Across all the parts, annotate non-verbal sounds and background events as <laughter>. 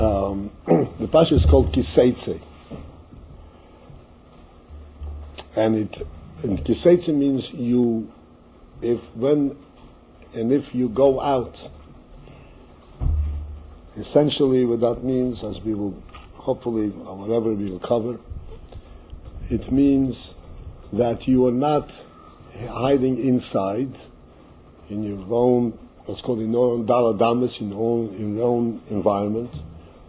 Um, <clears throat> the Pasha is called Kiseitse. And it and Kiseitse means you, if when, and if you go out, essentially what that means, as we will hopefully, or whatever we will cover, it means that you are not hiding inside in your own, what's called in your own daled amos, in your own, in your own environment,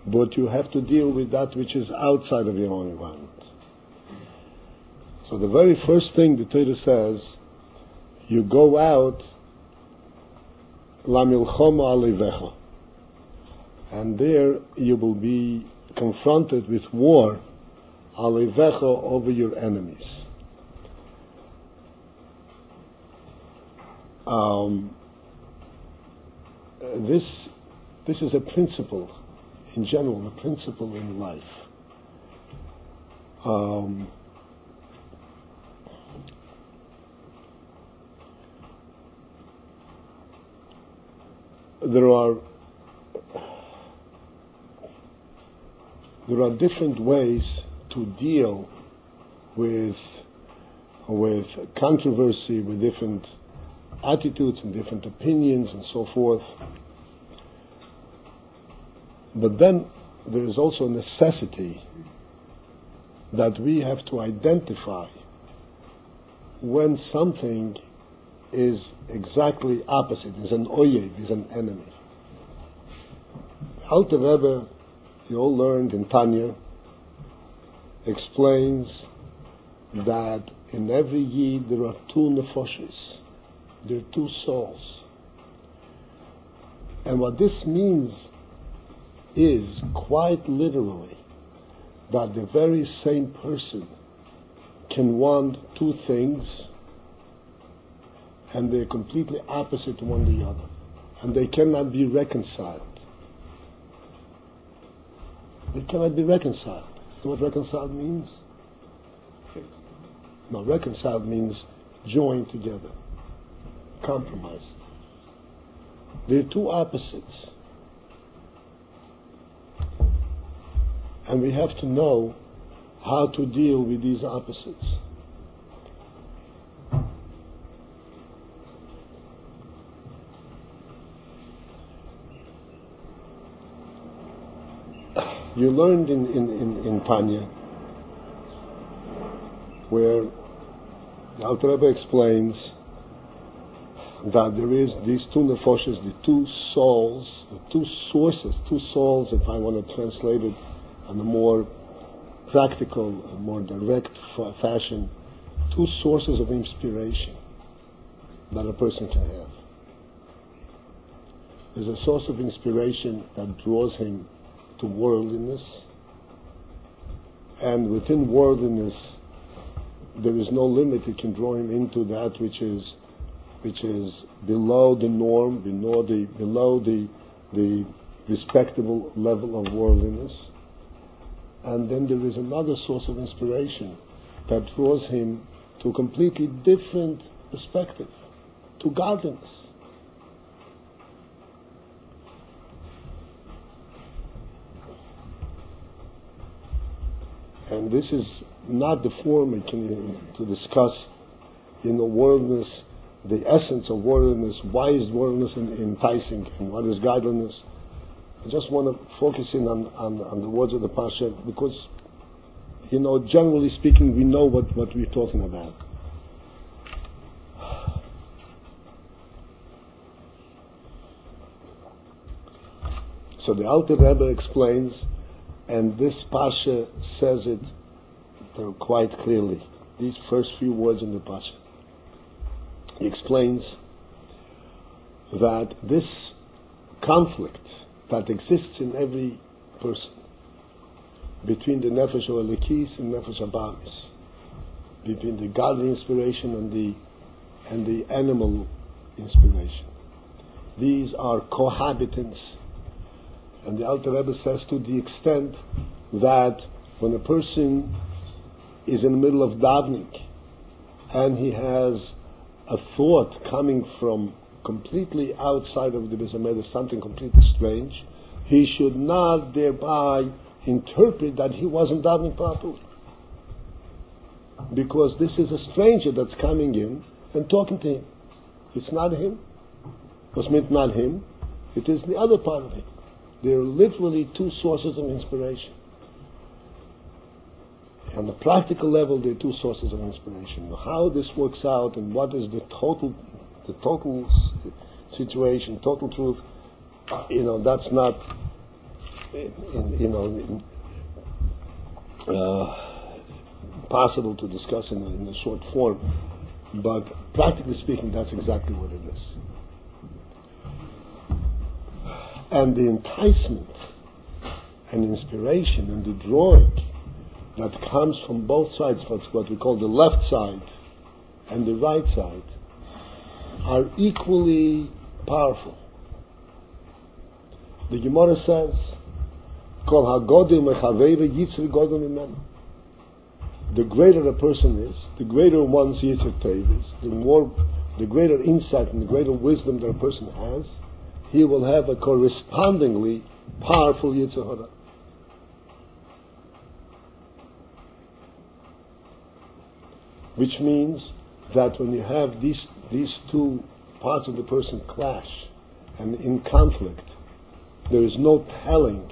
but you have to deal with that which is outside of your own environment. So the very first thing the Torah says, you go out, la milchoma alevecha, and there you will be confronted with war, alevecha, over your enemies. Um, this this is a principle in general, the principle in life. Um, there are there are different ways to deal with with controversy, with different attitudes and different opinions and so forth. But then there is also a necessity that we have to identify when something is exactly opposite, is an oyev, is an enemy. Alter Rebbe, you all learned in Tanya, explains that in every yid there are two nefoshes, there are two souls. And what this means is quite literally that the very same person can want two things and they're completely opposite to one the other. And they cannot be reconciled. They cannot be reconciled. You know what reconciled means? No, reconciled means joined together, compromised. They're two opposites. And we have to know how to deal with these opposites. You learned in, in, in, in Tanya where the Alter Rebbe explains that there is these two nefoshes, the two souls, the two sources, two souls, if I want to translate it in a more practical, more direct fa- fashion, two sources of inspiration that a person can have. There's a source of inspiration that draws him to worldliness, and within worldliness, there is no limit that can draw him into that which is which is below the norm, below the below the the respectable level of worldliness. And then there is another source of inspiration that draws him to a completely different perspective, to godliness. And this is not the forum uh, to discuss, you know, worldliness, the essence of worldliness, why is worldliness enticing, and what is godliness. I just want to focus in on, on, on the words of the Pasha because, you know, generally speaking, we know what, what we're talking about. So the Alter Rebbe explains, and this Pasha says it uh, quite clearly. These first few words in the Pasha. He explains that this conflict that exists in every person between the nefesh of Elikis and nefesh Abamis, between the godly inspiration and the and the animal inspiration. These are cohabitants, and the Alter Rebbe says to the extent that when a person is in the middle of davening and he has a thought coming from completely outside of the Beis something completely strange, he should not thereby interpret that he wasn't davening properly. Because this is a stranger that's coming in and talking to him. It's not him. Was meant not him. It is the other part of him. There are literally two sources of inspiration. On the practical level, there are two sources of inspiration. How this works out and what is the total, the total situation, total truth, you know, that's not, you know, uh, possible to discuss in in a short form. But practically speaking, that's exactly what it is. And the enticement and inspiration and the drawing that comes from both sides, what we call the left side and the right side, are equally powerful. The Gemara says, "Kol hagodim imenu." The greater a person is, the greater one's yitzri is, the more, the greater insight and the greater wisdom that a person has, he will have a correspondingly powerful yitzri hara. Which means that when you have these these two parts of the person clash and in conflict, there is no telling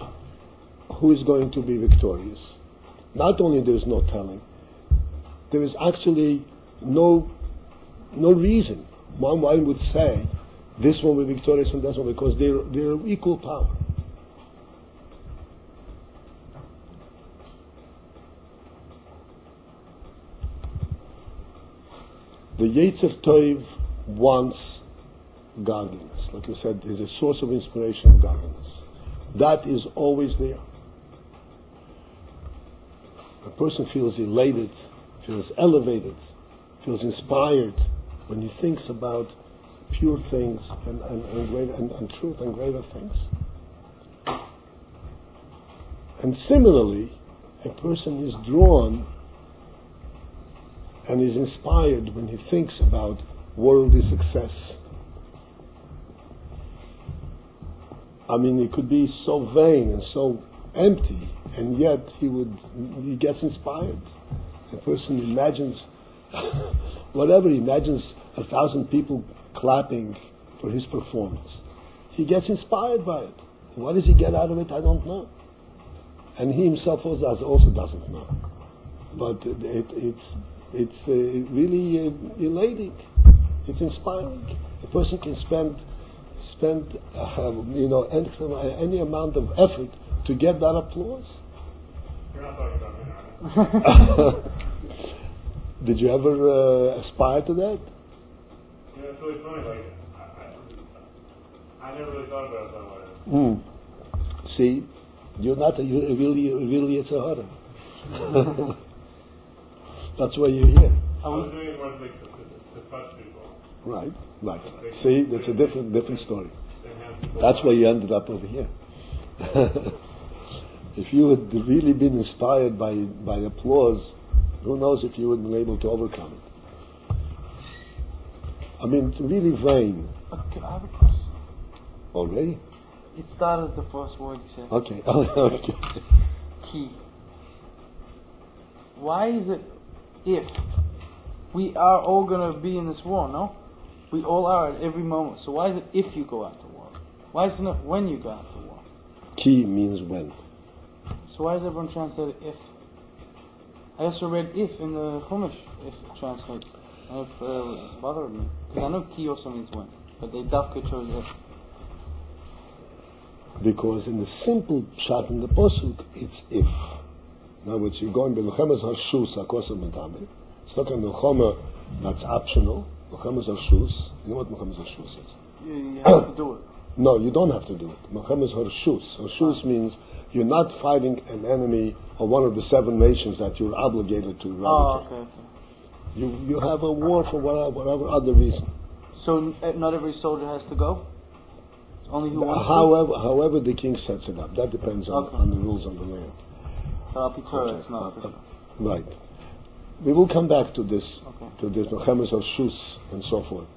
who is going to be victorious. Not only there is no telling, there is actually no no reason one one would say this one will be victorious and that one because they're they're equal power. The Yetzer Toiv wants godliness. Like I said, is a source of inspiration of godliness. That is always there. A person feels elated, feels elevated, feels inspired when he thinks about pure things and, and, and, greater, and, and truth and greater things. And similarly, a person is drawn and is inspired when he thinks about worldly success. I mean, he could be so vain and so empty, and yet he would he gets inspired. A person imagines <laughs> whatever he imagines a thousand people clapping for his performance. He gets inspired by it. What does he get out of it? I don't know. And he himself also, also doesn't know. But it, it's it's uh, really uh, elating. It's inspiring. A person can spend spend uh, you know any, any, amount of effort to get that applause. <laughs> Did you ever uh, aspire to that? Yeah, it's really funny. Like, I, I, I never really thought about it that way. Mm. See, you're not a, you're really really a Sahara. <laughs> That's why you're here. I was doing it more like to, to, to people. Right, right. See, that's a different different story. That's why you ended up over here. <laughs> if you had really been inspired by by applause, who knows if you would have been able to overcome it. I mean, it's really vain Okay, I have a question. already. It started the first word you said. Okay, <laughs> okay. Key. Why is it if we are all gonna be in this war, no? We all are at every moment. So why is it if you go out to war? Why isn't it when you go out to war? Ki means when. So why does everyone translate if? I also read if in the Chumash, if it translates. And if uh, bothered me. Because I know ki also means when. But they dafka chose if. Because in the simple shot in the posuk, it's if. In other words, you're going beluchemes harshus lakosim medame. It's not a milchama that's optional. Milchemes harshus. You know what milchemes harshus is? You, you have to do it. <coughs> No, you don't have to do it. Milchemes harshus. Harshus means you're not fighting an enemy or one of the seven nations that you're obligated to Oh, okay, okay. You you have a war for whatever, whatever other reason. So eh, not every soldier has to go? Only who wants However, however the king sets it up, that depends on, Okay. on the rules on the land. To? I'll be clear, Okay. it's not. Official. Right. We will come back to this, Okay. to this Milchemes of Shus and so forth.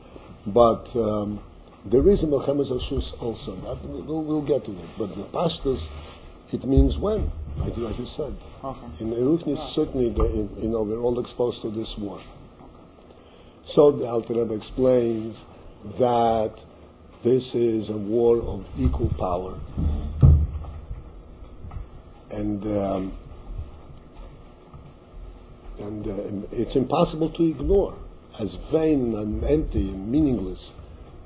But um, There is a Melchemes Rashus also. That, we'll, we'll get to it. But the Pashtus, it means when, like, like you said. Okay. In Erechnis, certainly, you know, we're all exposed to this war. So the Alter Rebbe explains that this is a war of equal power. And um, and uh, it's impossible to ignore, as vain and empty and meaningless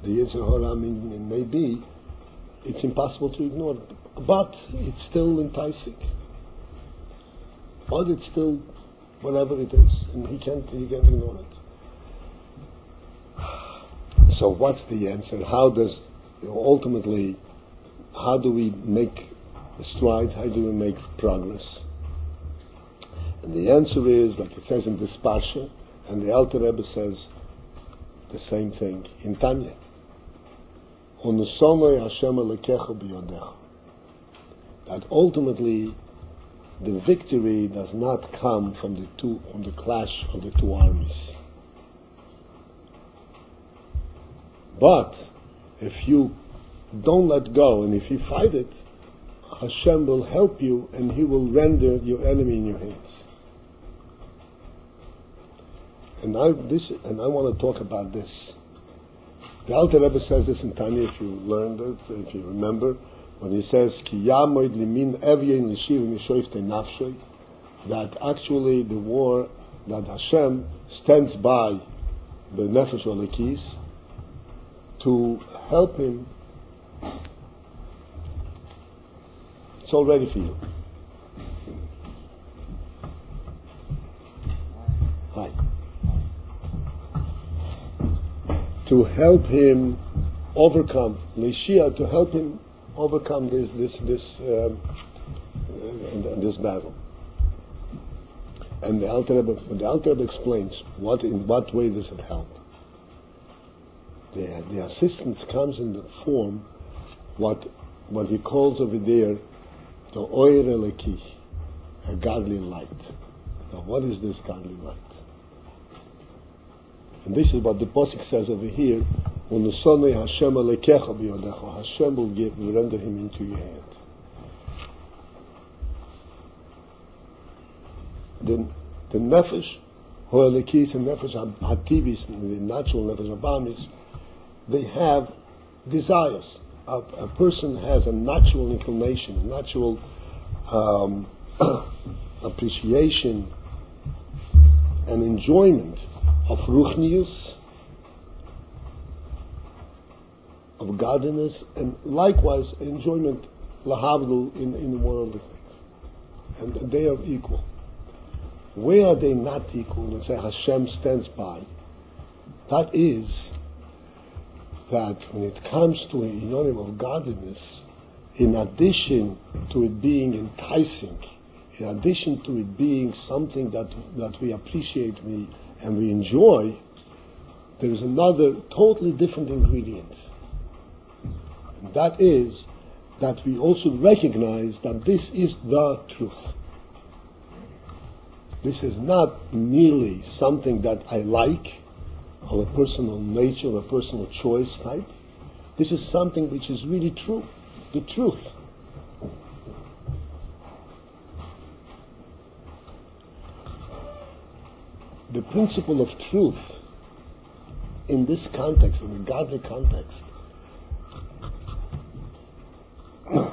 the Yetzer Hara may- may be, it's impossible to ignore. But it's still enticing. But it's still whatever it is, and he can't he can't ignore it. So what's the answer? How does ultimately how do we make strides? How do we make progress? And the answer is, like it says in this parsha, and the Alter Rebbe says the same thing in Tanya. That ultimately the victory does not come from the two from the clash of the two armies. But if you don't let go and if you fight it, Hashem will help you and He will render your enemy in your hands. And I this and I want to talk about this. The Alter Rebbe says this in Tanya, if you learned it, if you remember, when he says Ki yamoid limin evyin l'shivim yishoifte nafshay, that actually the war that Hashem stands by the nefesh olekis to help him. It's all ready for you. Hi. To help him overcome, Lishia, to help him overcome this this this um, uh, this battle. And the Alter Rebbe, the Alter Rebbe explains what in what way does it help. The the assistance comes in the form what what he calls over there the oir eleki, a godly light. Now, what is this godly light? And this is what the Pasuk says over here. "Unusonei Hashem alekecha biyodecha." Hashem will give, will render him into your hand. The, the nefesh, hoelekis and nefesh hativis, the natural nefesh abamis, they have desires. A, a person has a natural inclination, a natural um, <coughs> appreciation and enjoyment of ruchnius, of godliness, and likewise enjoyment lahavdul in, in the world. And they are equal. Where are they not equal? And say Hashem stands by. That is that when it comes to a union of godliness, in addition to it being enticing, in addition to it being something that that we appreciate we, and we enjoy, there is another totally different ingredient. And that is that we also recognize that this is the truth. This is not merely something that I like, of a personal nature, of a personal choice type. This is something which is really true, the truth. The principle of truth in this context, in the godly context, <clears throat>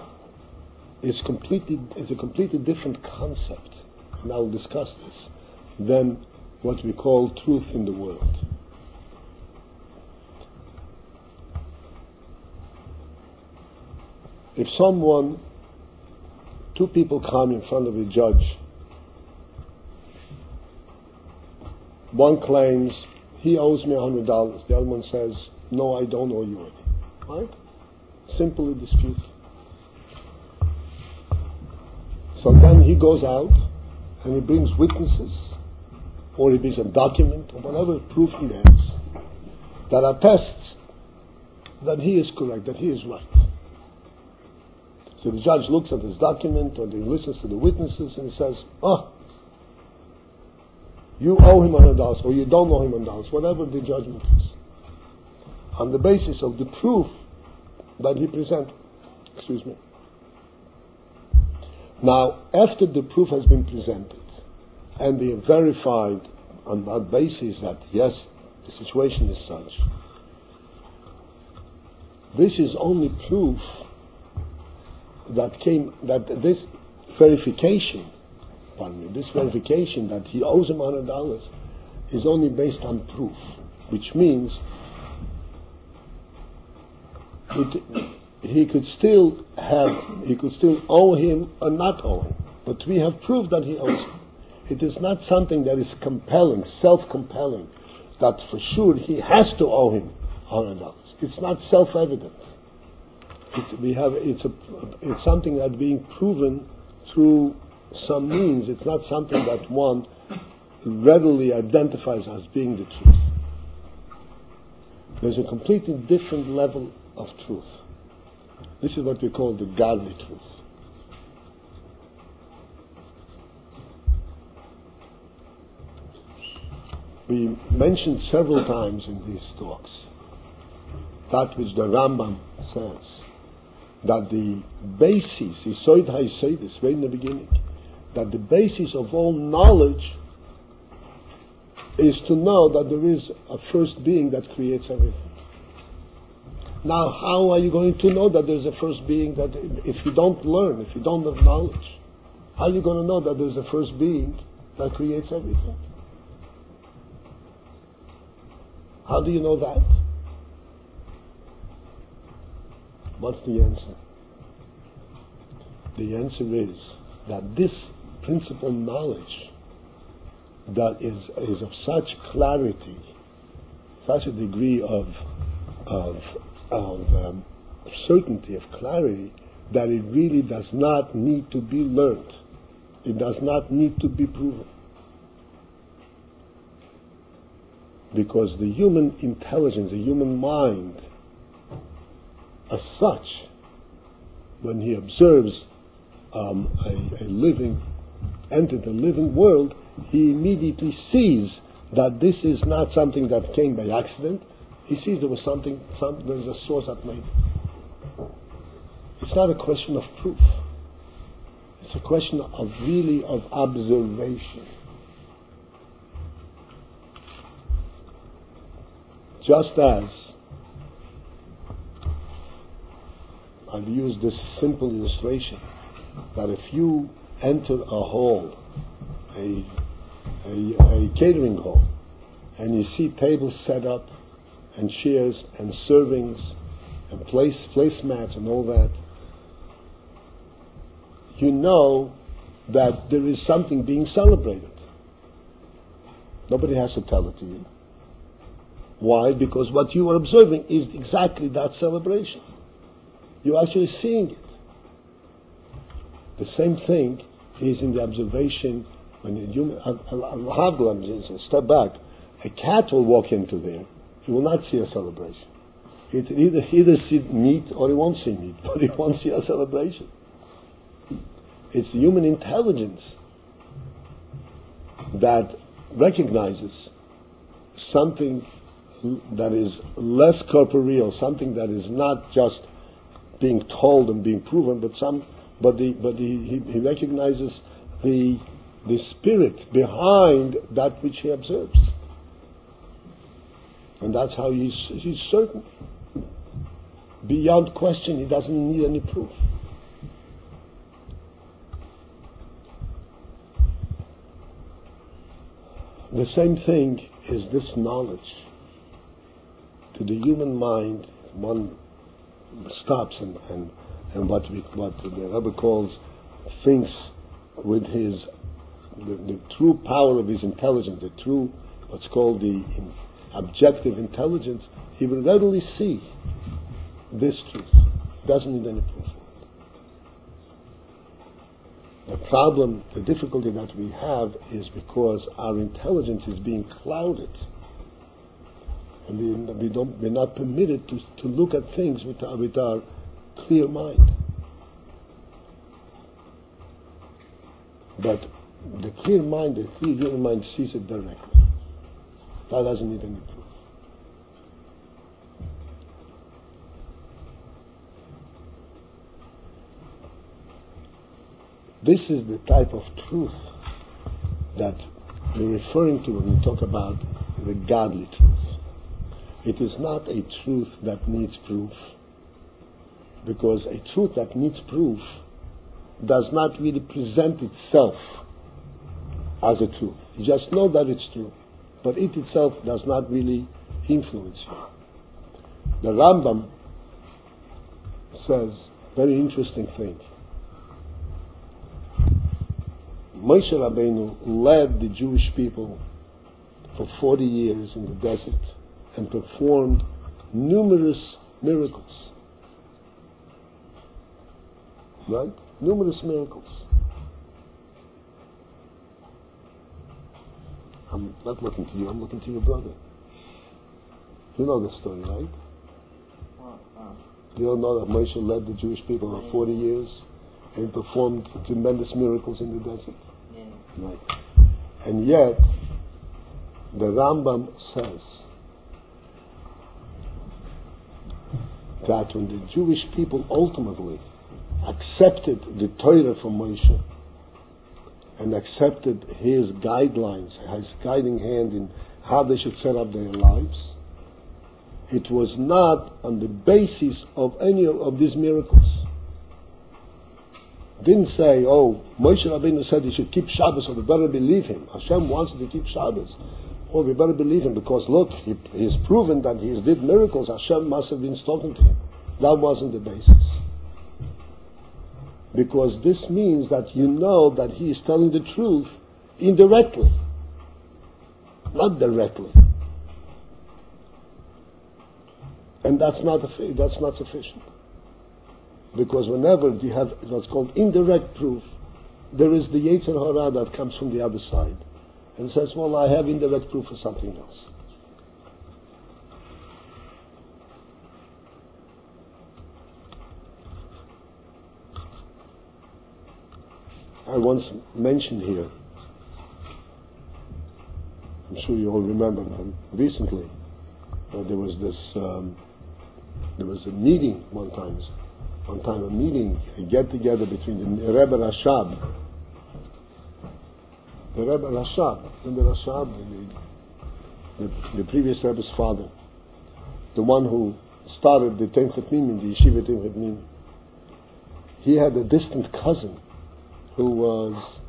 is completely is a completely different concept. And I will discuss this than what we call truth in the world. If someone, two people come in front of a judge, one claims he owes me a hundred dollars. The other one says, no, I don't owe you any. Right? Simple dispute. So then he goes out and he brings witnesses, or he brings a document, or whatever proof he has, that attests that he is correct, that he is right. So the judge looks at this document, or he listens to the witnesses, and he says, "Oh, you owe him hundred dollars, or you don't owe him hundred dollars, whatever the judgment is." on the basis of the proof that he presented. Excuse me. Now, after the proof has been presented and they verified on that basis that yes, the situation is such, this is only proof that came that this verification, this verification that he owes him hundred dollars is only based on proof, which means it, he could still have he could still owe him or not owe him, but we have proof that he owes him. It is not something that is compelling, self-compelling, that for sure he has to owe him hundred dollars. It's not self-evident. It's, we have it's a it's something that being proven through some means. It's not something that one readily identifies as being the truth. There's a completely different level of truth. This is what we call the godly truth. We mentioned several times in these talks that which the Rambam says that the basis, he saw it, I say this way in the beginning, that the basis of all knowledge is to know that there is a first being that creates everything. Now, how are you going to know that there's a first being that, if you don't learn, if you don't have knowledge, how are you going to know that there's a first being that creates everything? How do you know that? What's the answer? The answer is that this principal knowledge that is, is of such clarity, such a degree of, of, of um, certainty, of clarity, that it really does not need to be learned. It does not need to be proven. Because the human intelligence, the human mind, as such, when he observes um, a, a living entity, the living world, he immediately sees that this is not something that came by accident. He sees there was something, some, there's a source that made it. It's not a question of proof. It's a question of really of observation. Just as I've used this simple illustration that if you enter a hall, a, a, a catering hall, and you see tables set up and chairs and servings and place placemats and all that, you know that there is something being celebrated. Nobody has to tell it to you. Why? Because what you are observing is exactly that celebration. You're actually seeing it. The same thing is in the observation when you human, have to step back. A cat will walk into there. He will not see a celebration. It either he either see meat or he won't see meat, <laughs> but he won't see a celebration. It's the human intelligence that recognizes something that is less corporeal, something that is not just being told and being proven, but some, but the, but the, he, he recognizes the the spirit behind that which he observes, and that's how he's he's certain. Beyond question, he doesn't need any proof. The same thing is this knowledge. To the human mind, one stops and, and, and what, we, what the Rebbe calls thinks with his the, the, true power of his intelligence, the true what's called the objective intelligence, he will readily see this truth. Doesn't need any proof. The problem, the difficulty that we have is because our intelligence is being clouded. And we, we don't, we're not permitted to, to look at things with our, with our clear mind. But the clear mind, the clear human mind sees it directly. That doesn't need any proof. This is the type of truth that we're referring to when we talk about the godly truth. It is not a truth that needs proof because a truth that needs proof does not really present itself as a truth. You just know that it's true, but it itself does not really influence you. The Rambam says very interesting thing. Moshe Rabbeinu led the Jewish people for 40 years in the desert and performed numerous miracles. Right? Numerous miracles. I'm not looking to you, I'm looking to your brother. You know the story, right? You don't know that Moshe led the Jewish people for 40 years and performed tremendous miracles in the desert? Yeah. Right. And yet, the Rambam says that when the Jewish people ultimately accepted the Torah from Moshe and accepted his guidelines, his guiding hand in how they should set up their lives, it was not on the basis of any of, these miracles. Didn't say, oh, Moshe Rabbeinu said he should keep Shabbos, so we better believe him. Hashem wants you to keep Shabbos. Oh, we better believe him because look, he, he's proven that he did miracles. Hashem must have been talking to him. That wasn't the basis. Because this means that you know that he is telling the truth indirectly, not directly. And that's not, that's not sufficient. Because whenever you have what's called indirect proof, there is the Yetzer Hara that comes from the other side and says, well, I have indirect proof for something else. I once mentioned here, I'm sure you all remember recently, that there was this, um, there was a meeting one time, one time a meeting, a get together between the Rebbe Rashab, the Rebbe Rashab, and the Rashab, the, the, the previous Rebbe's father, the one who started the Tomchei Temimim, the Yeshiva Tomchei Temimim, he had a distant cousin who was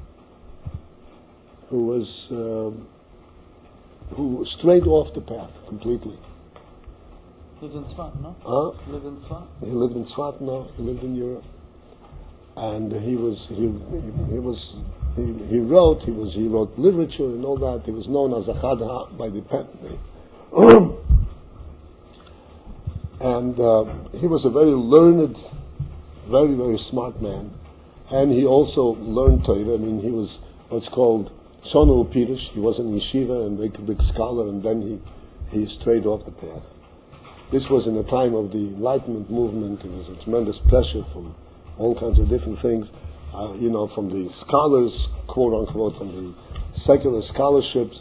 who was um, who strayed off the path completely. Lived in Svat, no? Huh? Lived in Svat? He lived in Swat now. He lived in Europe, and he was he, he was he, he wrote he was he wrote literature and all that. He was known as the Chad by the pen. <clears throat> and uh, he was a very learned, very very smart man, and he also learned Torah. I mean, he was what's called Shonu Pirish. He was in yeshiva and a big scholar, and then he he strayed off the path. This was in the time of the Enlightenment movement. There was a tremendous pressure from all kinds of different things, uh, you know, from the scholars, quote unquote, from the secular scholarships,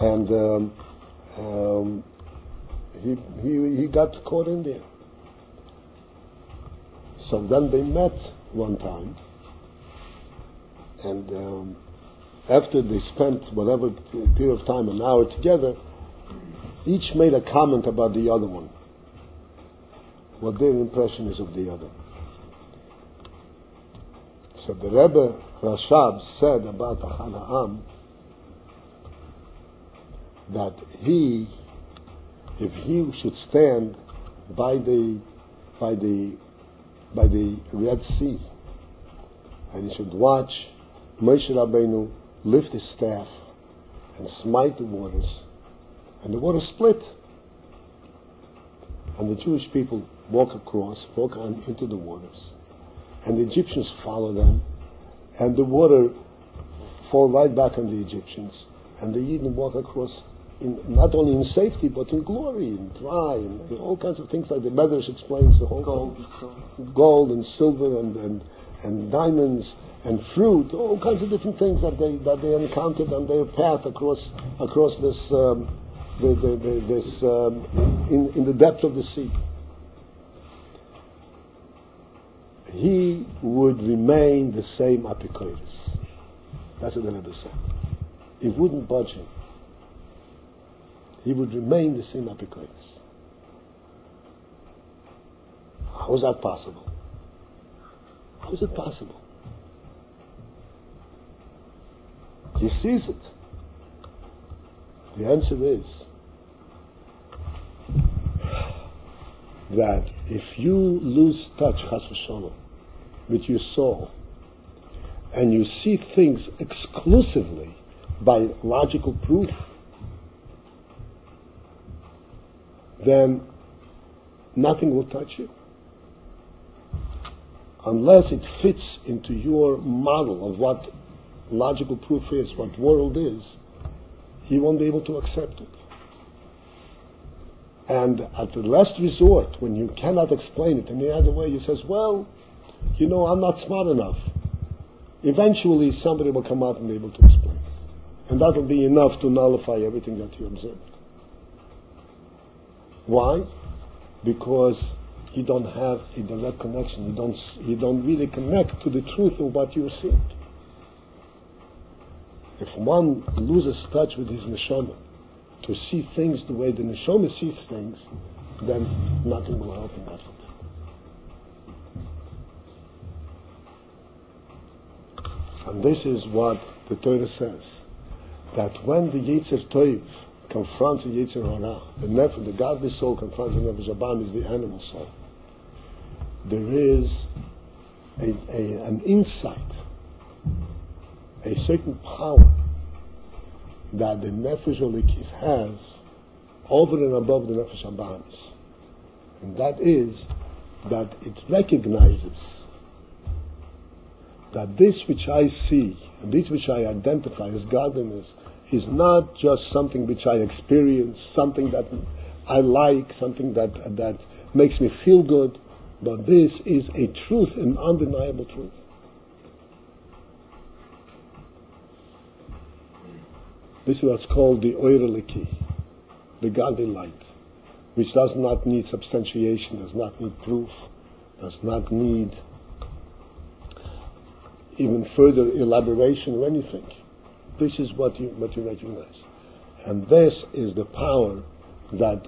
and um, um, he, he he got caught in there. So then they met one time, and um, after they spent whatever period of time, an hour together, each made a comment about the other one what their impression is of the other. So the Rebbe Rashab said about Achad Ha'am that he, if he should stand by the by the by the Red Sea, and he should watch Moshe Rabbeinu lift his staff and smite the waters, and the waters split, and the Jewish people walk across, walk on into the waters. And the Egyptians follow them, and the water fall right back on the Egyptians. And they even walk across in, not only in safety, but in glory, in dry, and all kinds of things like the Medrash explains the whole Gold thing. and silver. Gold and silver and, and, and diamonds and fruit, all kinds of different things that they that they encountered on their path across across this um, the, the, the, this um, in, in the depth of the sea. he would remain the same apikoris. That's what the Rebbe said. It wouldn't budge him. He would remain the same apikoris. How is that possible? How is it possible? He sees it. The answer is that if you lose touch, chas with your soul, and you see things exclusively by logical proof, then nothing will touch you. Unless it fits into your model of what logical proof is, what world is, you won't be able to accept it. And at the last resort, when you cannot explain it any other way, you says, well, you know, I'm not smart enough. Eventually, somebody will come out and be able to explain it. And that will be enough to nullify everything that you observed. Why? Because you don't have a direct connection. You don't, you don't really connect to the truth of what you see. If one loses touch with his neshama, to see things the way the neshama sees things, then nothing will help him that. And this is what the Torah says, that when the Yetzer Toiv confronts the Yetzer Hara, the nefesh, the godly soul confronts the nefesh Abam is the animal soul. There is a, a, an insight, a certain power that the Nefesh Olikis has over and above the Nefesh Abamis. And that is that it recognizes that this which I see and this which I identify as godliness is not just something which I experience, something that I like, something that, that makes me feel good, but this is a truth, an undeniable truth. This is what's called the Oireliki, the godly light, which does not need substantiation, does not need proof, does not need even further elaboration or anything. This is what you what you recognize. And this is the power that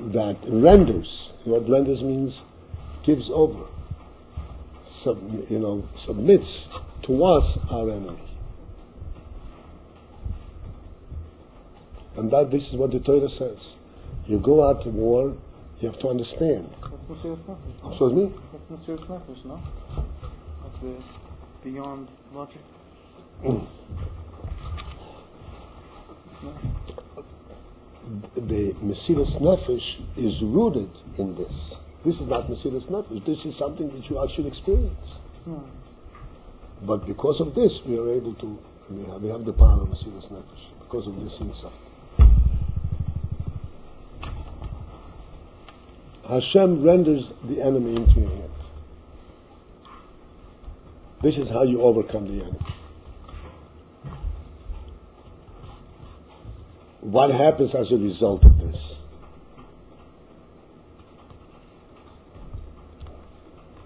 that renders. What renders means gives over. Sub, you know, submits to us our enemy. And that this is what the Torah says. You go out to war, you have to understand. That's Mesiras Nefesh, no? Excuse me? That's no? That's beyond logic. <clears throat> The Mesiras Nefesh is rooted in this. This is not Mesiras Nefesh. This is something which you actually experience. Hmm. But because of this, we are able to, we have, we have the power of Mesiras Nefesh, because of this insight. Hashem renders the enemy into your hand. This is how you overcome the enemy. What happens as a result of this?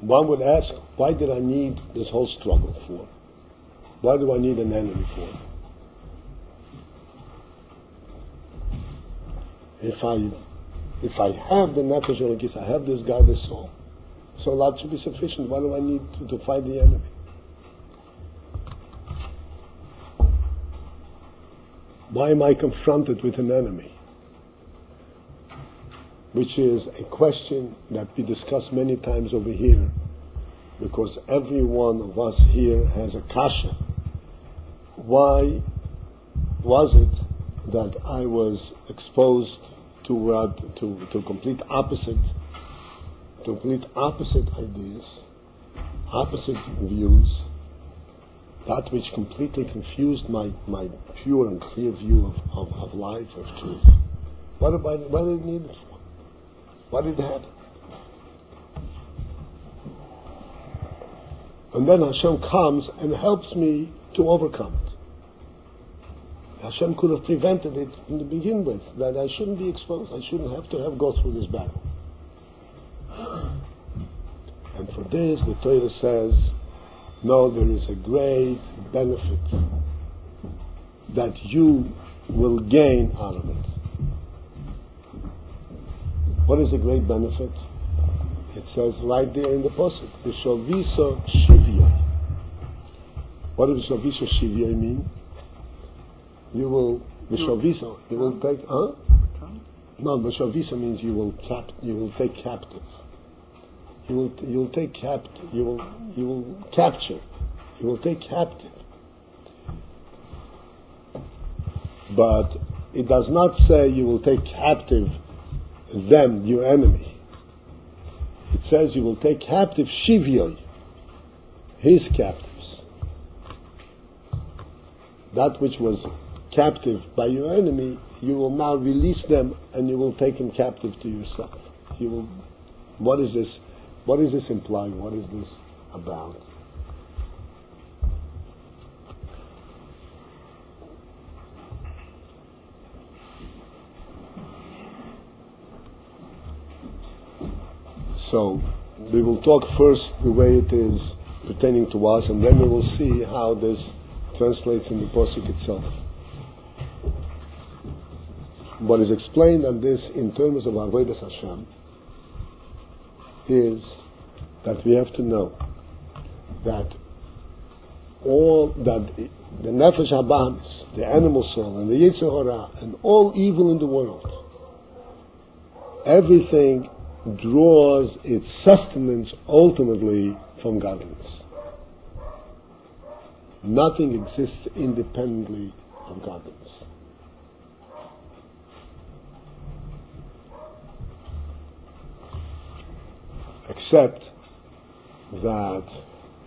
One would ask, why did I need this whole struggle for? Why do I need an enemy for? If I if I have the nefesh I have this godless soul, so that should be sufficient. Why do I need to, to fight the enemy? Why am I confronted with an enemy? Which is a question that we discuss many times over here, because every one of us here has a kasha. Why was it that I was exposed to, uh, to, to complete opposite, to complete opposite ideas, opposite views, that which completely confused my, my pure and clear view of, of, of life, of truth. What, what did it need it for? What did it happen? And then Hashem comes and helps me to overcome it. Hashem could have prevented it from the begin with, that I shouldn't be exposed. I shouldn't have to have go through this battle. And for this, the Torah says, no, there is a great benefit that you will gain out of it. What is the great benefit? It says right there in the pasuk, "V'shoviso shivyo." What does "v'shoviso shivyo" mean? You will "v'shoviso." You will take, huh? No, "v'shoviso" means you will cap, you will take captive. You will, you will take captive. You will, you will capture. You will take captive. But it does not say you will take captive them, your enemy. It says you will take captive Shivyoy, his captives. That which was captive by your enemy, you will now release them and you will take them captive to yourself. You will, what is this, what is this implying? What is this about? So we will talk first the way it is pertaining to us, and then we will see how this translates in the posuk itself. What is explained on this in terms of Avodah Hashem is that we have to know that all that the nefesh habahamis, the animal soul, and the yetzer hara, and all evil in the world, everything draws its sustenance ultimately from godliness. Nothing exists independently of godliness. Except that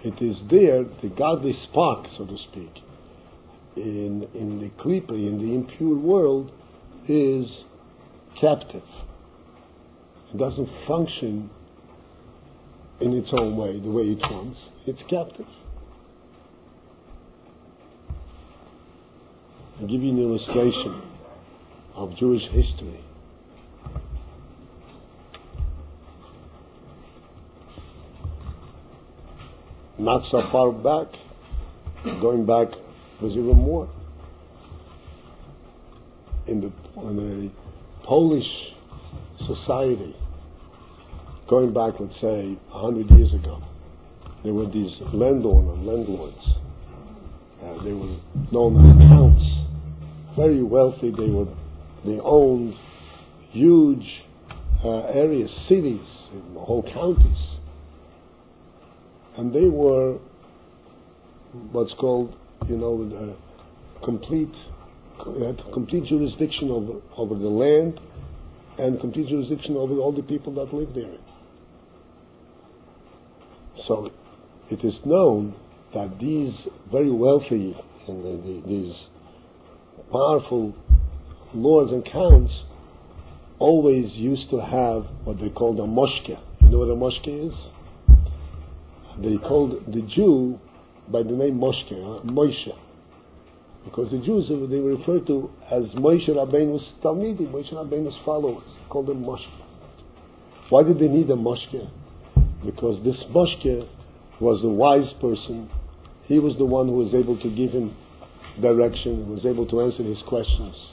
it is there, the godly spark, so to speak, in, in the klipa, in the impure world, is captive it doesn't function in its own way, the way it wants. It's captive. I'll give you an illustration of Jewish history. Not so far back, going back was even more. In the, in the Polish society, going back, let's say, hundred years ago, there were these landowners, landlords. Uh, they were known as counts, very wealthy. They were, they owned huge uh, areas, cities, whole counties, and they were what's called, you know, complete, had complete jurisdiction over over the land and complete jurisdiction over all the people that live there. So it is known that these very wealthy and the, the, these powerful lords and counts always used to have what they called a moshke. You know what a moshke is? They called the Jew by the name Moshke, uh, Moshe. Because the Jews, they were referred to as Moshe Rabbeinu's Talmidi, Moshe Rabbeinu's followers, called them Moshe. Why did they need a Moshe? Because this Moshe was the wise person. He was the one who was able to give him direction, was able to answer his questions,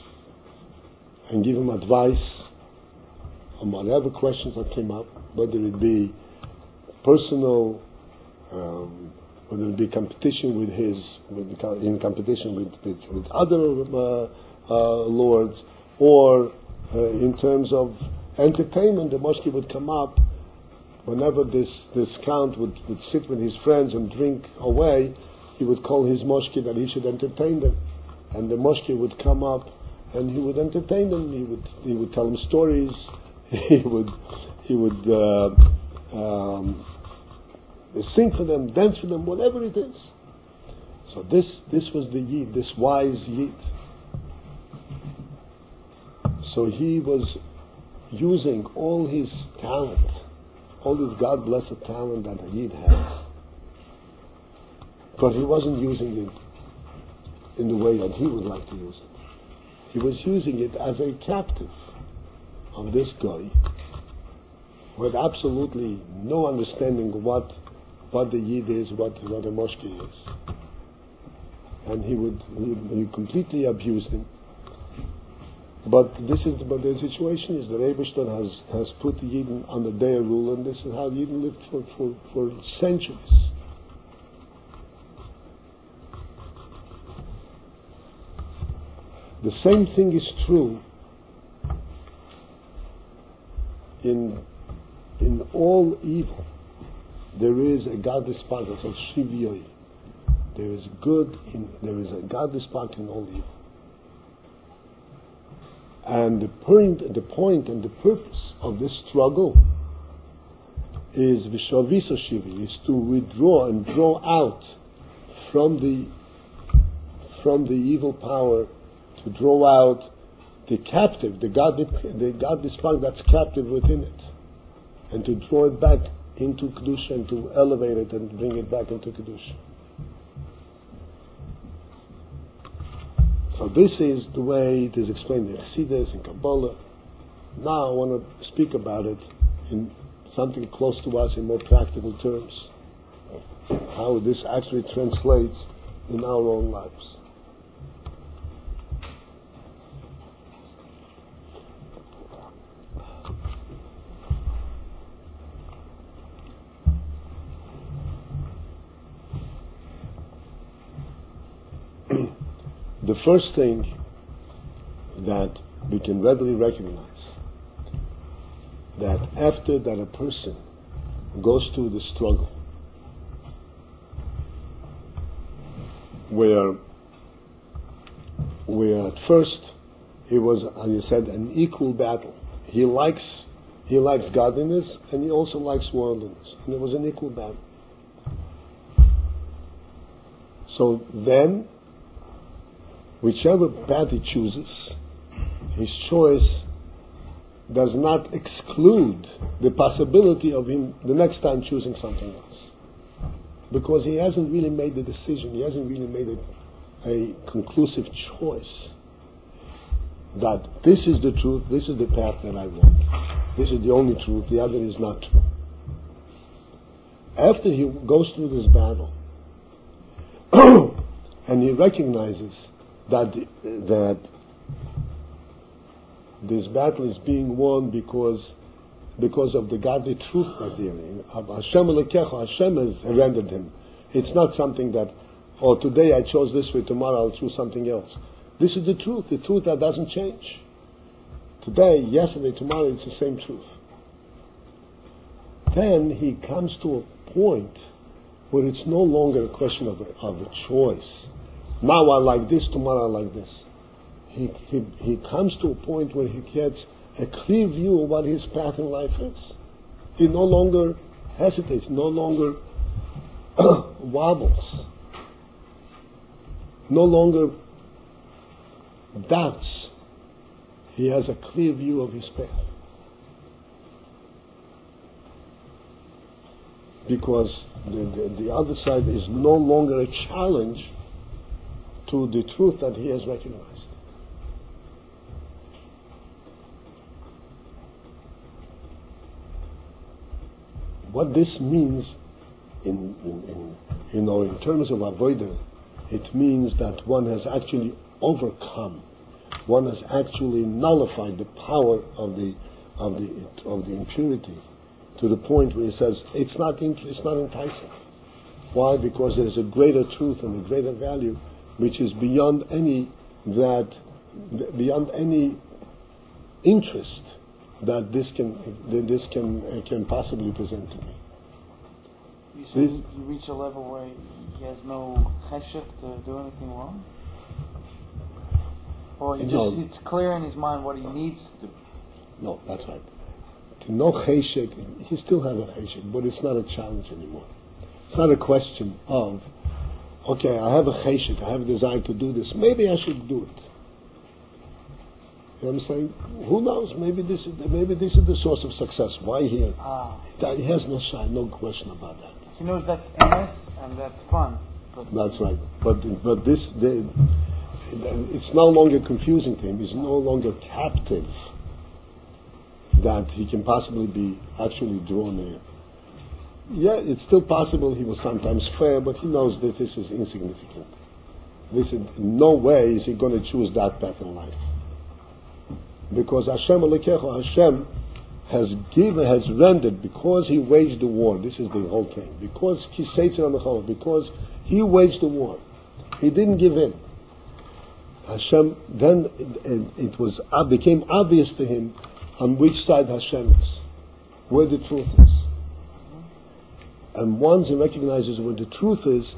and give him advice on whatever questions that came up, whether it be personal, um, whether it be competition with his, with, in competition with, with, with other uh, uh, lords, or uh, in terms of entertainment, the moshki would come up whenever this, this count would, would sit with his friends and drink away, he would call his moshki that he should entertain them. And the moshki would come up and he would entertain them. He would, he would tell them stories. <laughs> he would, he would, uh, um, sing for them, dance for them, whatever it is. So this, this was the Yid, this wise Yid. So he was using all his talent, all his God blessed talent that a Yid has. But he wasn't using it in the way that he would like to use it. He was using it as a captive of this guy who had absolutely no understanding of what what the Yid is, what what a Moshki is, and he would he, he completely abused him. But this is but the situation is that Eibershter has has put Yidden under their rule, and this is how Yidden lived for for, for centuries. The same thing is true in in all evil. There is a godly spark of shiviyoi. There is good in there is a godly spark in all evil. And the point, the point and the purpose of this struggle is vishavisa shivi, is to withdraw and draw out from the from the evil power, to draw out the captive, the godly, the godly spark that's captive within it, and to draw it back into kedusha and to elevate it and bring it back into kedusha. So this is the way it is explained in Chassidus and Kabbalah. Now I want to speak about it in something close to us in more practical terms. How this actually translates in our own lives. First thing that we can readily recognize that after that a person goes through the struggle where where at first it was as you said an equal battle. He likes he likes godliness and he also likes worldliness and it was an equal battle. So then whichever path he chooses, his choice does not exclude the possibility of him the next time choosing something else. Because he hasn't really made the decision, he hasn't really made a, a conclusive choice that this is the truth, this is the path that I want. This is the only truth, the other is not true. After he goes through this battle, <clears throat> and he recognizes that that this battle is being won because because of the godly truth that they're in. Hashem Elekecha, Hashem has rendered him. It's not something that, oh, today I chose this way, tomorrow I'll choose something else. This is the truth, the truth that doesn't change. Today, yesterday, tomorrow, it's the same truth. Then he comes to a point where it's no longer a question of a, of a choice. Now I like this, tomorrow I like this. He, he, he comes to a point where he gets a clear view of what his path in life is. He no longer hesitates, no longer <coughs> wobbles, no longer doubts. He has a clear view of his path. Because the, the, the other side is no longer a challenge to the truth that he has recognized. What this means in, in, in you know, in terms of avoidance, it means that one has actually overcome, one has actually nullified the power of the of the of the impurity to the point where he says it's not it's not enticing. Why? Because there is a greater truth and a greater value which is beyond any that beyond any interest that this can that this can uh, can possibly present to me. You say you reach a level where he has no cheshek to do anything wrong, or just, No. it's clear in his mind what he needs to do. No, that's right. To no cheshek, he still has a cheshek, but it's not a challenge anymore. It's not a question of, okay, I have a cheshek, I have a desire to do this. Maybe I should do it. You know what I'm saying? Who knows? Maybe this is maybe this is the source of success. Why here? Ah, That, he has no shy, no question about that. he knows that's emes and that's fun, but That's right. But but this the, it's no longer confusing to him. He's no longer captive. that he can possibly be actually drawn near. Yeah, it's still possible he will sometimes fail, but he knows that this is insignificant. This in no way is he going to choose that path in life. Because Hashem Alekecho, Hashem has given, has rendered, because he waged the war, this is the whole thing, because he says it because he waged the war, he didn't give in. Hashem, then it, it was, uh, became obvious to him on which side Hashem is, where the truth is. And once he recognizes what the truth is,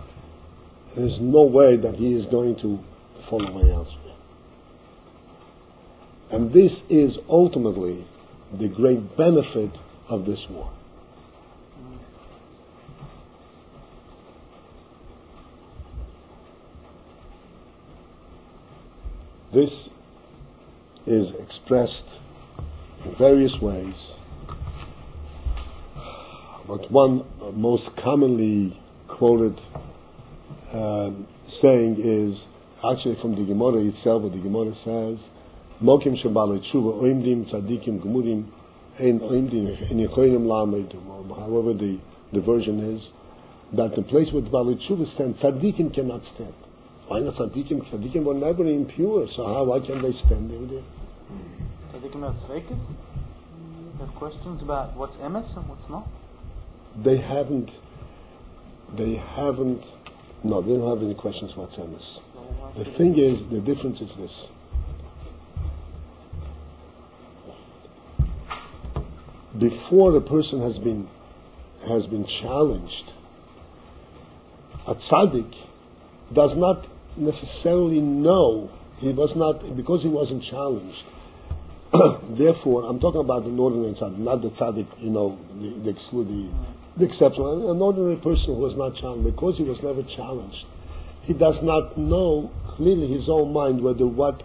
there's no way that he is going to fall away elsewhere. And this is ultimately the great benefit of this war. This is expressed in various ways, but one most commonly quoted um, saying is actually from the Gemara itself, the Gemara says, Mokim Shabbalat Shuva Oimdim Tzadikim Gemurim Ein Oimdim Ein Lamed, however the, the version is, that the place where the Shuva stands, Tzadikim cannot stand. Why not Tzadikim? Tzadikim were never impure, so how, why can they stand over there? Tzadikim have fakers? have questions about what's emes and what's not? They haven't, they haven't, no, they don't have any questions what's emes. The thing is, the difference is this. Before a person has been has been challenged, a tzaddik does not necessarily know. He was not because he wasn't challenged. <coughs> Therefore, I'm talking about the northern tzaddik, not the tzaddik. You know, the, the exclude the, the exception. An ordinary person who was not challenged because he was never challenged. He does not know clearly his own mind whether what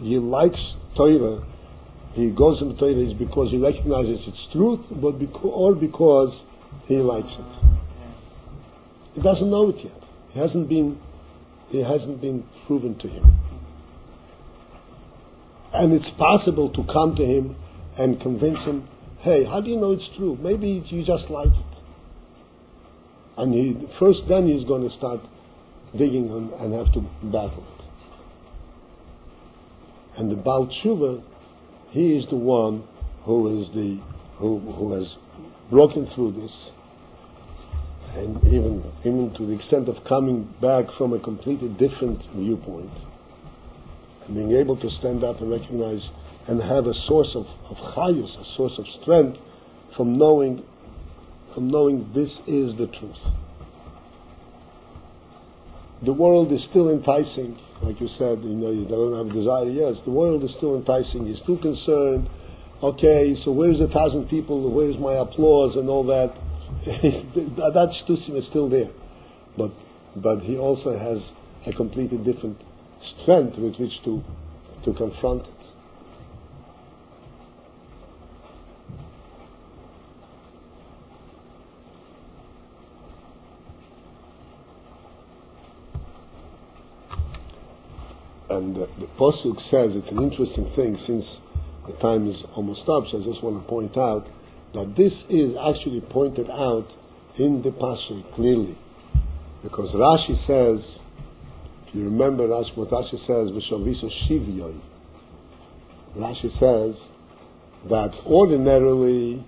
he likes Torah, he goes into Torah is because he recognizes its truth, but because, or because he likes it. He doesn't know it yet. He hasn't been it hasn't been proven to him. And it's possible to come to him and convince him, hey, how do you know it's true? Maybe you just like it. And he, first then he's going to start digging and, and have to battle. And the Baal Tshuva, he is the one who is the, who, who has broken through this and even even to the extent of coming back from a completely different viewpoint and being able to stand up and recognize and have a source of, of chayus, a source of strength from knowing from knowing this is the truth. The world is still enticing, like you said, you know, you don't have desire, yes, the world is still enticing, you're still concerned, okay, so where's a thousand people, where's my applause and all that? <laughs> that shtusim is still there, but but he also has a completely different strength with which to to confront it. And the, the Posuk says it's an interesting thing since the time is almost up, so I just want to point out that this is actually pointed out in the Pasha clearly. Because Rashi says, if you remember Rashi, what Rashi says, Vishaviso Shivyoy. Rashi says that ordinarily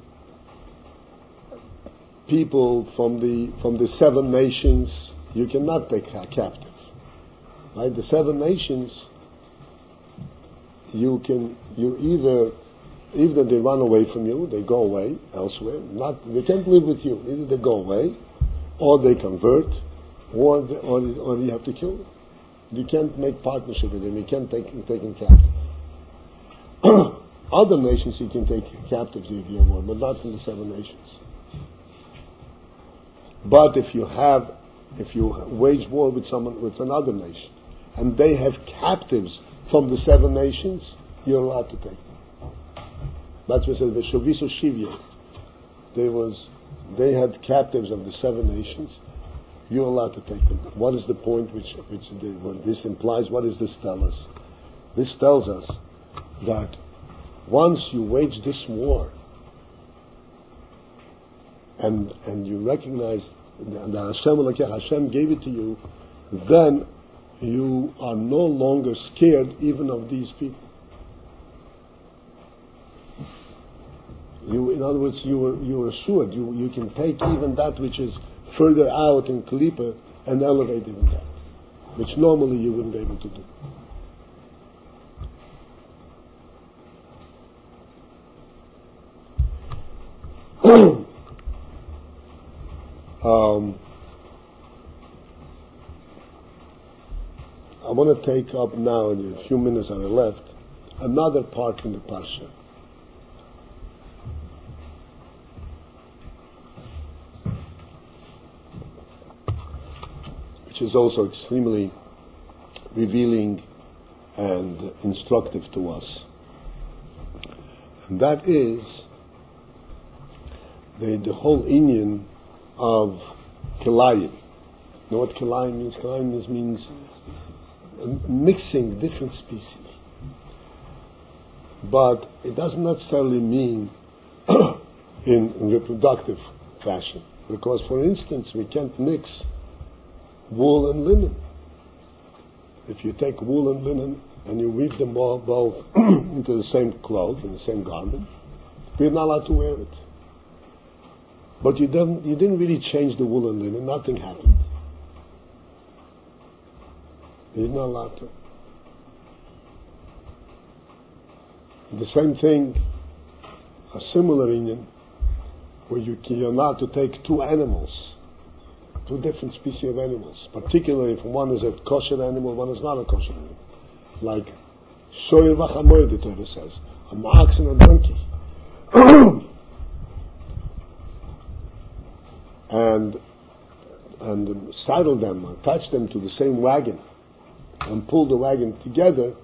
people from the from the seven nations you cannot take a captive. Right? The seven nations you can you either either they run away from you, they go away elsewhere. Not they can't live with you. Either they go away, or they convert, or they, or, or you have to kill them. You can't make partnership with them. You can't take take them captive. <clears throat> Other nations you can take captives if you want, but not from the seven nations. But if you have, if you wage war with someone with another nation, and they have captives from the seven nations, you're allowed to take them. That's what it says, Veshoviso Shivya. There was, they had captives of the seven nations. You're allowed to take them. What is the point which, which what this implies? What does this tell us? This tells us that once you wage this war and and you recognize that Hashem, Hashem gave it to you, then you are no longer scared even of these people. You, in other words, you are, you are assured you, you can take even that which is further out in Kalipa and elevate even that, which normally you wouldn't be able to do. <clears throat> um, want to take up now, in a few minutes that are left, another part from the Parsha. Which is also extremely revealing and instructive to us. And that is the, the whole inyan of Kilayim. You know what Kilayim means? Kilayim means, means mixing different species. But it doesn't necessarily mean <coughs> in, reproductive fashion. Because, for instance, we can't mix wool and linen. If you take wool and linen and you weave them all, both <coughs> into the same cloth, in the same garment, we're not allowed to wear it. But you didn't, you didn't really change the wool and linen, nothing happened. You're not allowed to. The same thing, a similar union, where you, you're allowed to take two animals, two different species of animals, particularly if one is a kosher animal, one is not a kosher animal. Like Shoyer Vachamoy, the Torah says, an ox and a donkey. <coughs> and and saddle them, attach them to the same wagon and pull the wagon together,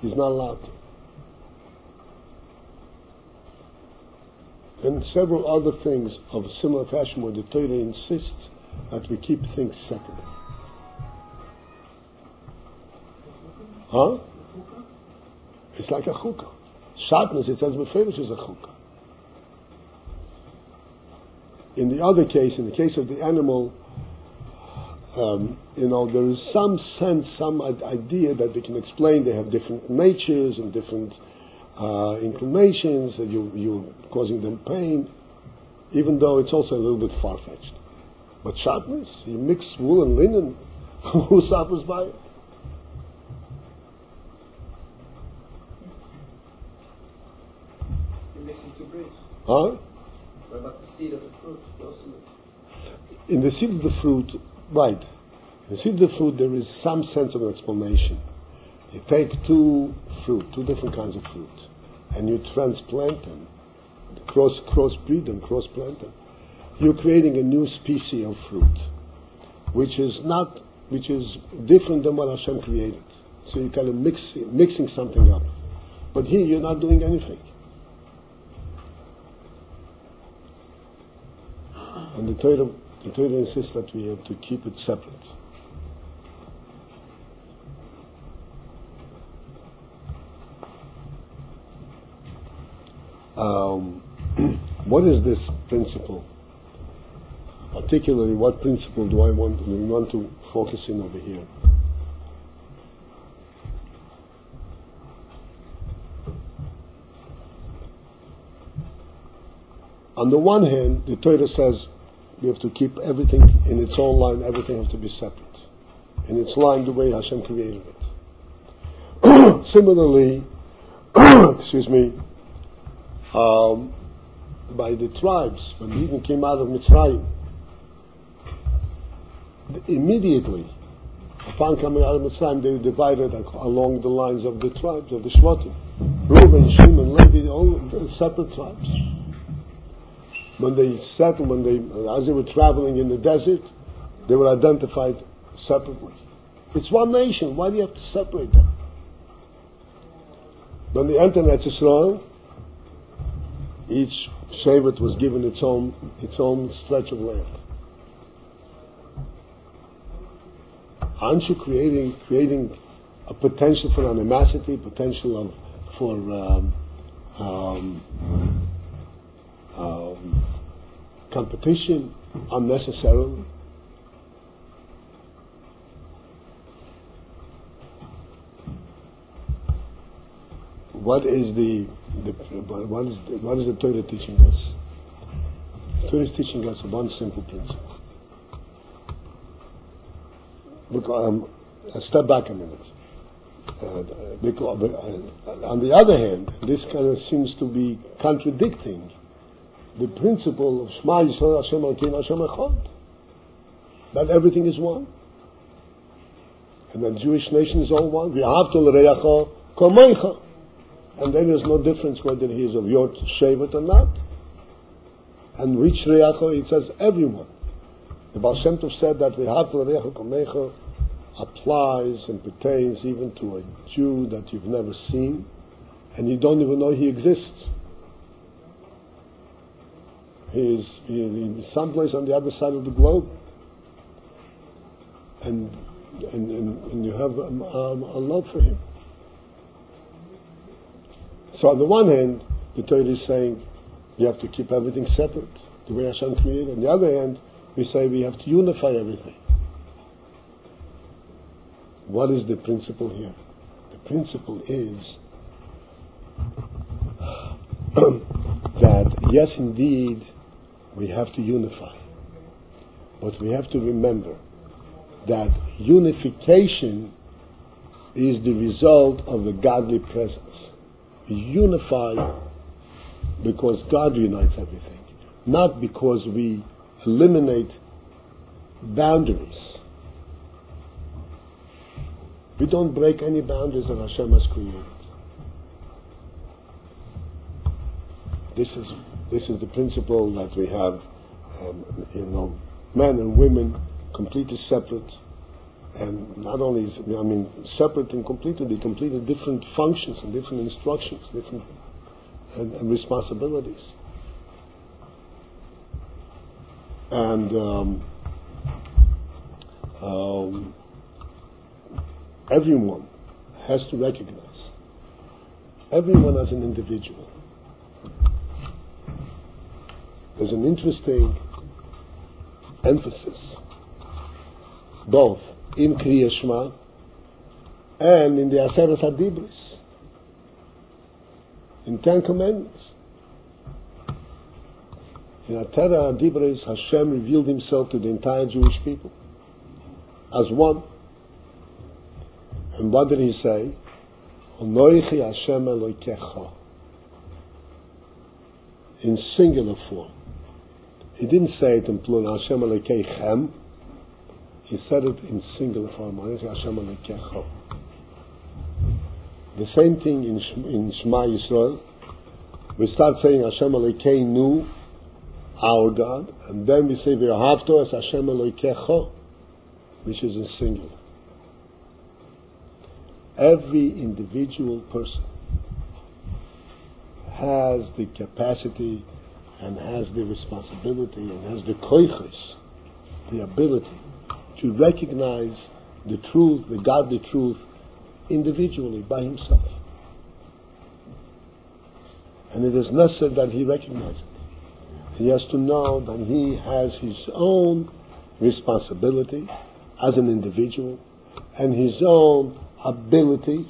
he's not allowed to. And several other things of similar fashion where the Torah insists that we keep things separate. Huh? It's like a chukah. Shatnez, it says Beferish is a chukah. In the other case, in the case of the animal, um, you know, there is some sense, some idea that we can explain they have different natures and different uh, inclinations, that you, you're causing them pain, even though it's also a little bit far-fetched. But shatnez, you mix wool and linen, <laughs> who suffers by it? You're mixing two breeds. Huh? What about the seed of the fruit? You also mix. In the seed of the fruit, right. The seed the fruit, there is some sense of an explanation. You take two fruit, two different kinds of fruit, and you transplant them, cross crossbreed them, crossplant them. You're creating a new species of fruit, which is not, which is different than what Hashem created. So you're kind of mix, mixing something up. But here you're not doing anything. And the Torah, the Torah insists that we have to keep it separate. Um, <clears throat> what is this principle? Particularly, what principle do I want, do want to focus in over here? On the one hand, the Torah says we have to keep everything in its own line, everything has to be separate. In its line, the way Hashem created it. <clears throat> Similarly, <clears throat> excuse me, um, by the tribes, when Yidden came out of Mitzrayim, immediately, upon coming out of Mitzrayim, they were divided along the lines of the tribes, of the Shvatim. Reuben, Shimon, Levi, all separate tribes when they settled, when they, as they were traveling in the desert, they were identified separately. It's one nation. Why do you have to separate them? When the entered Israel, each Shevet was given its own its own stretch of land. Aren't you creating creating a potential for animosity, potential of for um, um, um, competition unnecessarily. What is the, the what is the, what is the Torah teaching us? The Torah is teaching us one simple principle. Look, um, step back a minute. Uh, because, uh, on the other hand, this kind of seems to be contradicting the principle of Shema Yisrael Hashem Elokeinu Hashem Echad. That everything is one. And the Jewish nation is all one. V'ahavtu l'reyacho kol And then there's no difference whether he is of your Shevet or not. And which reyacho, it says everyone. The Baal Shem Tov said that v'ahavtu l'reyacho kol applies and pertains even to a Jew that you've never seen and you don't even know he exists. Is he, someplace on the other side of the globe. And, and, and, and you have um, um, a love for him. So on the one hand, the Torah is saying you have to keep everything separate, the way Hashem created. On the other hand, we say we have to unify everything. What is the principle here? The principle is <clears throat> that, yes, indeed, we have to unify. But we have to remember that unification is the result of the godly presence. We unify because God unites everything, not because we eliminate boundaries. We don't break any boundaries that Hashem has created. This is this is the principle that we have. Um, you know, men and women completely separate, and not only is, I mean separate and completely, completely different functions and different instructions, different and, and responsibilities. And um, um, everyone has to recognize everyone as an individual. There's an interesting emphasis both in Kriya Shema and in the Aseres Hadibris, in Ten Commandments. In Aseres Hadibris, Hashem revealed himself to the entire Jewish people as one. And what did he say? Onoichi Hashem Eloikecha. In singular form. He didn't say it in plural, Hashem Elokeichem. He said it in singular form, Hashem Eloikecha. The same thing in, in Shema Yisrael. We start saying Hashem Elokeinu, our God, and then we say V'ahavto as Hashem Elokecha, which is in singular every individual person has the capacity and has the responsibility and has the koiches, the ability to recognize the truth, the godly truth, individually by himself. And it is necessary that he recognize it. He has to know that he has his own responsibility as an individual and his own ability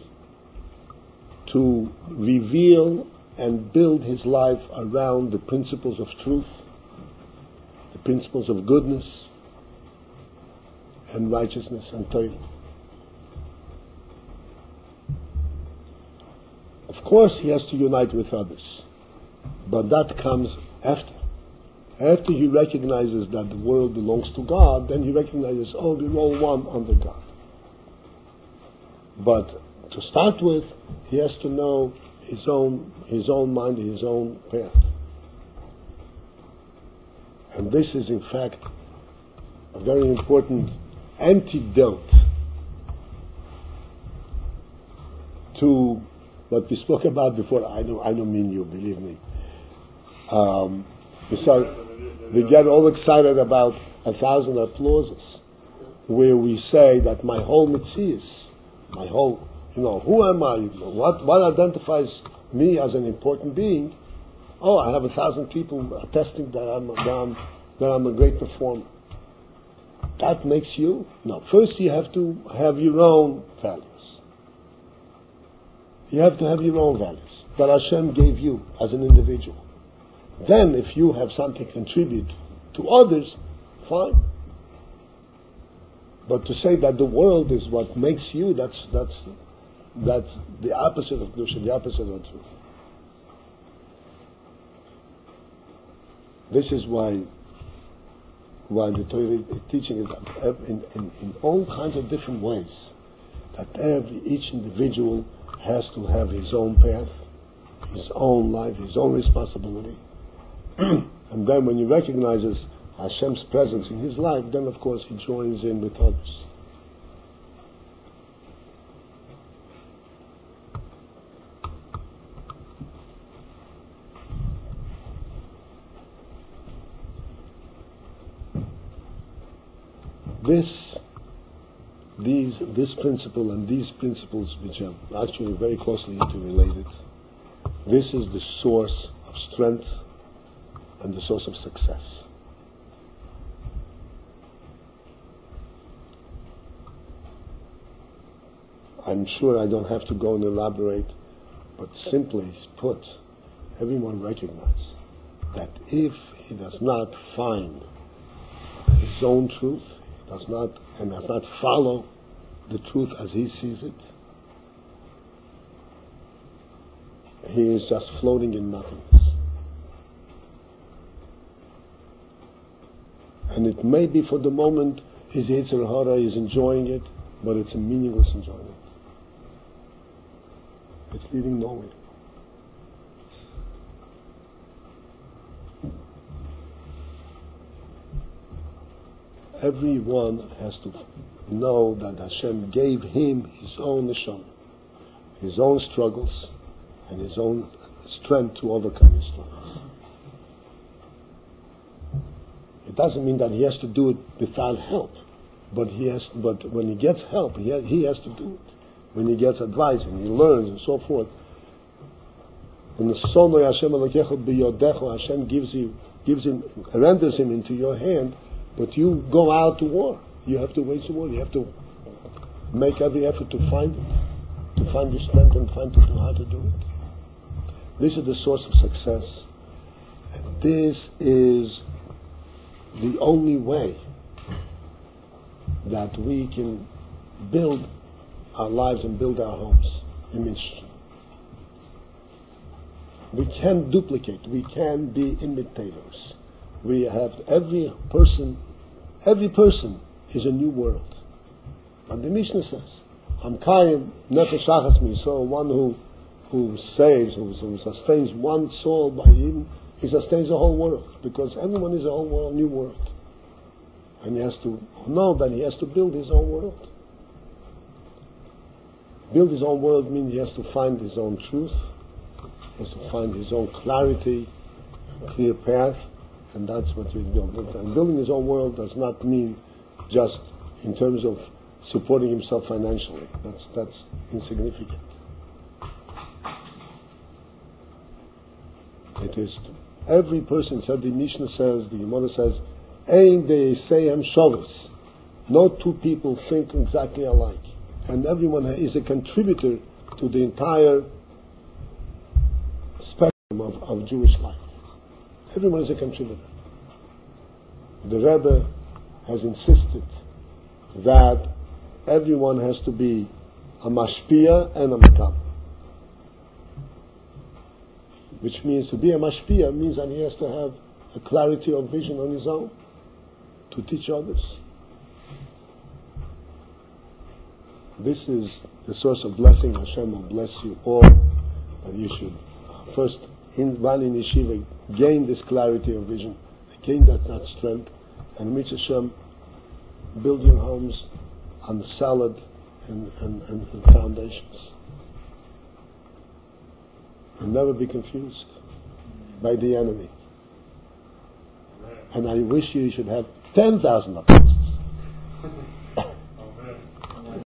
to reveal and build his life around the principles of truth, the principles of goodness and righteousness and Torah. Of course, he has to unite with others, but that comes after. After he recognizes that the world belongs to God, then he recognizes, oh, we're all one under God. But to start with, he has to know his own, his own mind, his own path. And this is, in fact, a very important antidote to what we spoke about before. I don't, I don't mean you, believe me. Um, we, start, we get all excited about a thousand applauses, where we say that my whole mitzvah my whole You know, who am I? What, what identifies me as an important being? Oh, I have a thousand people attesting that I'm, that I'm, that I'm a great performer. That makes you? No. First you have to have your own values. You have to have your own values that Hashem gave you as an individual. Then if you have something to contribute to others, fine. But to say that the world is what makes you, that's, that's, that's the opposite of Kedusha, the opposite of truth. This is why why the Torah teaching is in, in, in all kinds of different ways. That every each individual has to have his own path, his own life, his own responsibility. <clears throat> and then when he recognizes Hashem's presence in his life, then of course he joins in with others. This, these, this principle and these principles, which are actually very closely interrelated, this is the source of strength and the source of success. I'm sure I don't have to go and elaborate, but simply put, everyone recognize that if he does not find his own truth, does not and does not follow the truth as he sees it, he is just floating in nothingness. And it may be for the moment his Yetzer Hara is enjoying it, but it's a meaningless enjoyment. It's leading nowhere. Everyone has to know that Hashem gave him his own neshama, his own struggles, and his own strength to overcome his struggles. It doesn't mean that he has to do it without help, but he has. But when he gets help, he has, he has to do it. When he gets advice, when he learns, and so forth. When the son of Hashem Hashem gives you, gives him, renders him into your hand, but you go out to war. You have to wage the war. You have to make every effort to find it, to find the strength and find to how to do it. This is the source of success. And this is the only way that we can build our lives and build our homes in Mitzvah. We can duplicate, we can be imitators. We have every person, every person is a new world. And the Mishnah says, Am Kaim Nefesh Achas so one who who saves, who, who sustains one soul by him, he sustains the whole world because everyone is a whole world, new world. And he has to know that he has to build his own world. Build his own world means he has to find his own truth, has to find his own clarity, clear path, and that's what we build. And building his own world does not mean just in terms of supporting himself financially. That's that's insignificant. It is every person said the Mishnah says, the Gemara says, Ein de Seyem Shavis. No two people think exactly alike. And everyone is a contributor to the entire spectrum of, of Jewish life. Is a contributor. The Rebbe has insisted that everyone has to be a mashpia and a matam. Which means to be a mashpia means that he has to have a clarity of vision on his own to teach others. This is the source of blessing. Hashem will bless you all. That you should first, in, while in yeshiva, gain this clarity of vision, gain that, that strength, and Mitzvah Hashem, build your homes on solid and, and, and, and foundations. And never be confused by the enemy. And I wish you should have 10,000 apostles.